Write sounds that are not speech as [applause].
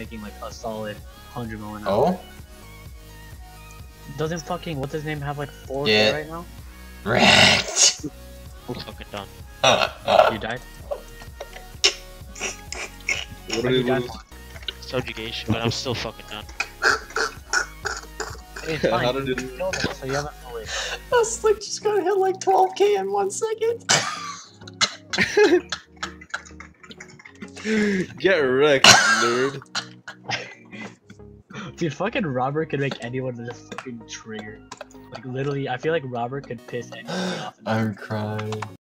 making like a solid hundred million. Oh? Doesn't fucking what's his name have like four Yeah. right now? Rat! I'm fucking done. [laughs] You died. What Why'd are you you lose? for? Subjugation, but I'm still fucking done. Hey, it's How fine. did you it- killed him, so you haven't fully. That's like just gonna hit like 12k in one second. [laughs] Get wrecked, nerd. [laughs] [laughs] Dude, fucking Robert could make anyone just fucking trigger. Like literally, I feel like Robert could piss anyone off. I'm crying.